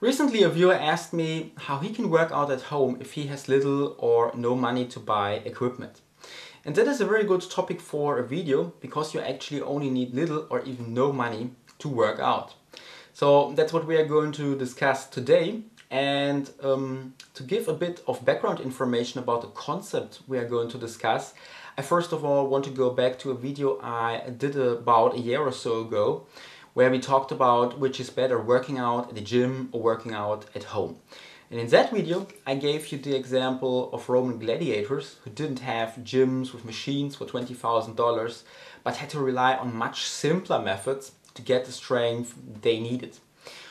Recently a viewer asked me how he can work out at home if he has little or no money to buy equipment. And that is a very good topic for a video because you actually only need little or even no money to work out. So that's what we are going to discuss today and um, to give a bit of background information about the concept we are going to discuss I first of all want to go back to a video I did about a year or so ago where we talked about which is better working out at the gym or working out at home. And in that video I gave you the example of Roman gladiators who didn't have gyms with machines for $20,000 but had to rely on much simpler methods to get the strength they needed.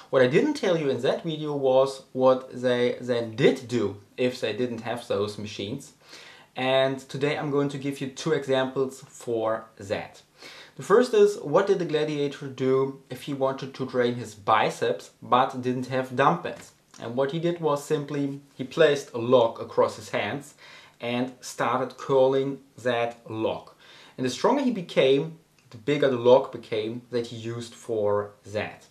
What I didn't tell you in that video was what they then did do if they didn't have those machines. And today I'm going to give you two examples for that. The first is what did the gladiator do if he wanted to train his biceps but didn't have dumbbells? And what he did was simply he placed a log across his hands and started curling that log. And the stronger he became, the bigger the log became that he used for that.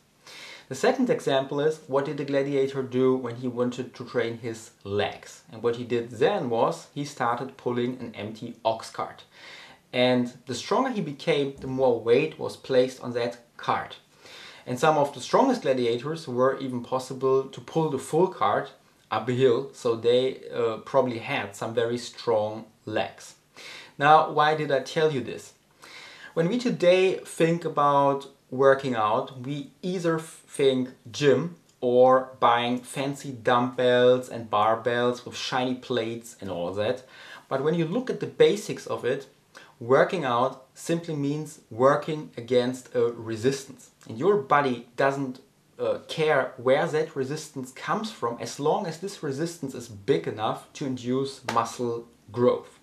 The second example is what did the gladiator do when he wanted to train his legs? And what he did then was he started pulling an empty ox cart. And the stronger he became, the more weight was placed on that cart. And some of the strongest gladiators were even possible to pull the full cart up a hill, so they uh, probably had some very strong legs. Now, why did I tell you this? When we today think about working out, we either think gym or buying fancy dumbbells and barbells with shiny plates and all that. But when you look at the basics of it, working out simply means working against a resistance. And your body doesn't uh, care where that resistance comes from as long as this resistance is big enough to induce muscle growth.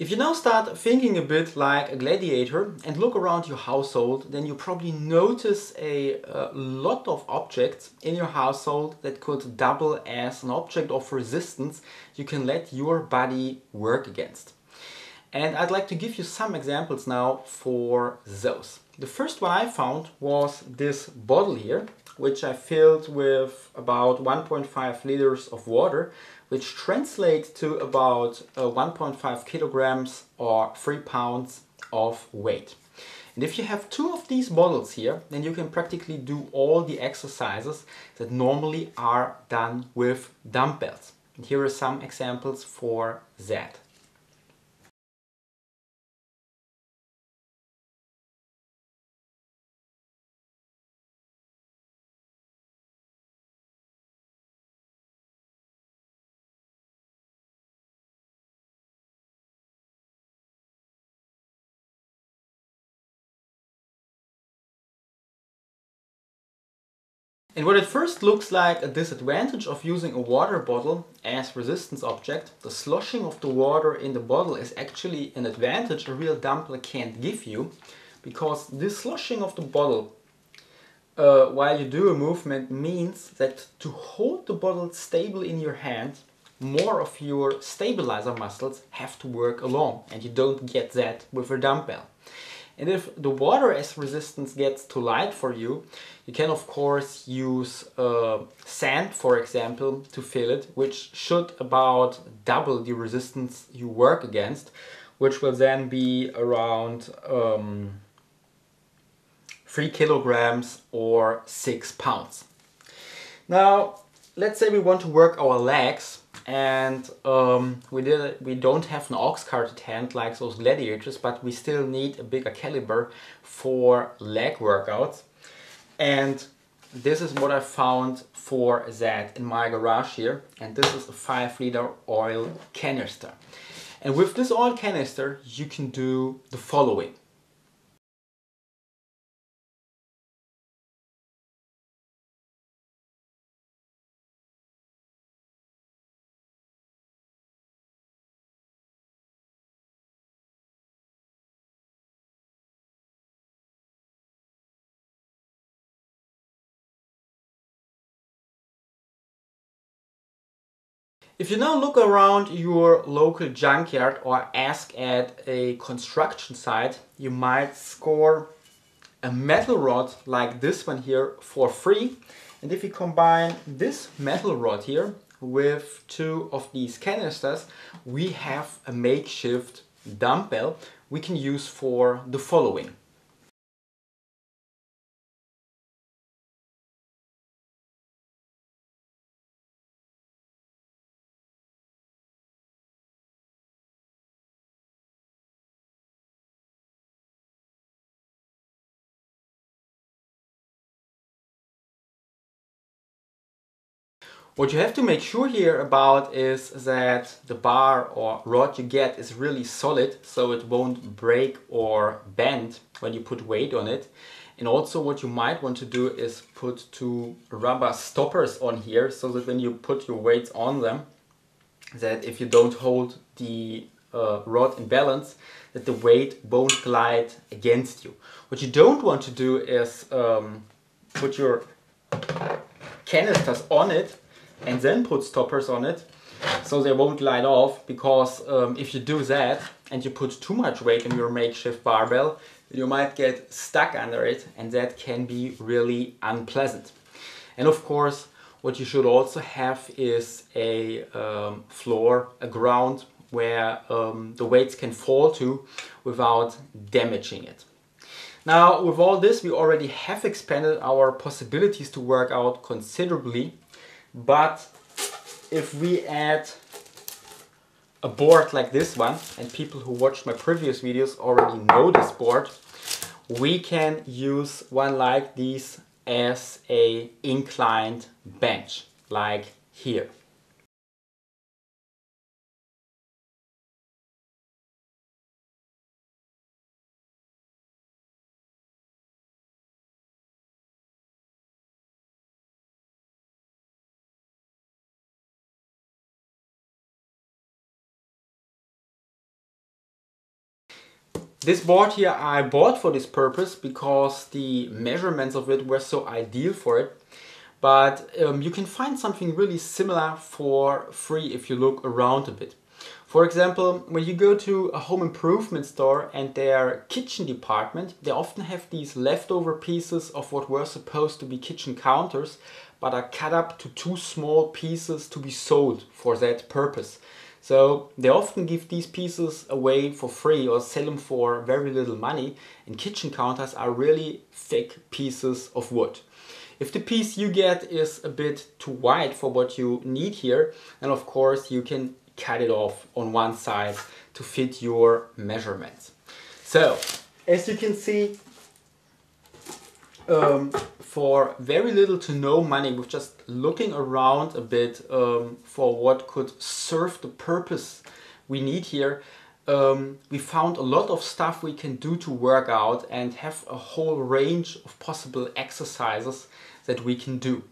If you now start thinking a bit like a gladiator and look around your household, then you probably notice a, a, lot of objects in your household that could double as an object of resistance you can let your body work against. And I'd like to give you some examples now for those. The first one I found was this bottle here, which I filled with about 1.5 liters of water which translates to about uh, 1.5 kilograms or 3 pounds of weight. And if you have two of these bottles here, then you can practically do all the exercises that normally are done with dumbbells. And here are some examples for that. And what at first looks like a disadvantage of using a water bottle as resistance object, the sloshing of the water in the bottle is actually an advantage a real dumbbell can't give you because this sloshing of the bottle uh, while you do a movement means that to hold the bottle stable in your hand more of your stabilizer muscles have to work along and you don't get that with a dumbbell. And if the water as resistance gets too light for you, you can of course use uh, sand for example to fill it, which should about double the resistance you work against, which will then be around um, 3 kilograms or 6 pounds. Now, let's say we want to work our legs and um, we did we don't have an ox cart at hand like those gladiators but we still need a bigger caliber for leg workouts. And this is what I found for that in my garage here. And this is a 5 liter oil canister. And with this oil canister you can do the following If you now look around your local junkyard or ask at a construction site, you might score a metal rod like this one here for free. And if you combine this metal rod here with two of these canisters, we have a makeshift dumbbell we can use for the following. What you have to make sure here about is that the bar or rod you get is really solid so it won't break or bend when you put weight on it. And also what you might want to do is put two rubber stoppers on here so that when you put your weights on them that if you don't hold the uh, rod in balance that the weight won't glide against you. What you don't want to do is um, put your canisters on it and then put stoppers on it so they won't glide off because um, if you do that and you put too much weight on your makeshift barbell you might get stuck under it and that can be really unpleasant. And of course what you should also have is a um, floor, a ground where um, the weights can fall to without damaging it. Now with all this we already have expanded our possibilities to work out considerably but if we add a board like this one, and people who watched my previous videos already know this board, we can use one like this as a inclined bench, like here. This board here I bought for this purpose because the measurements of it were so ideal for it. But um, you can find something really similar for free if you look around a bit. For example, when you go to a home improvement store and their kitchen department, they often have these leftover pieces of what were supposed to be kitchen counters, but are cut up to two small pieces to be sold for that purpose. So they often give these pieces away for free or sell them for very little money and kitchen counters are really thick pieces of wood. If the piece you get is a bit too wide for what you need here, then of course you can cut it off on one side to fit your measurements. So, as you can see, um, for very little to no money with just looking around a bit um, for what could serve the purpose we need here um, we found a lot of stuff we can do to work out and have a whole range of possible exercises that we can do.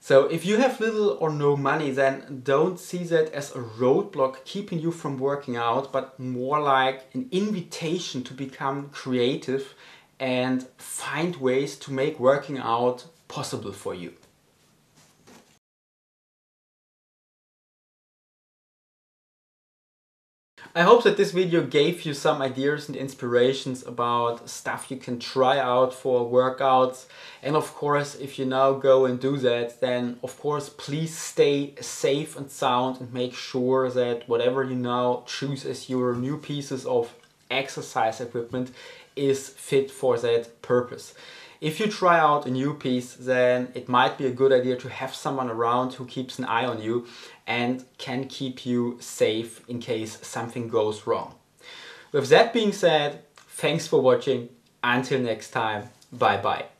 So if you have little or no money then don't see that as a roadblock keeping you from working out but more like an invitation to become creative and find ways to make working out possible for you. I hope that this video gave you some ideas and inspirations about stuff you can try out for workouts and of course if you now go and do that then of course please stay safe and sound and make sure that whatever you now choose as your new pieces of exercise equipment is fit for that purpose. If you try out a new piece, then it might be a good idea to have someone around who keeps an eye on you and can keep you safe in case something goes wrong. With that being said, thanks for watching. Until next time, bye bye.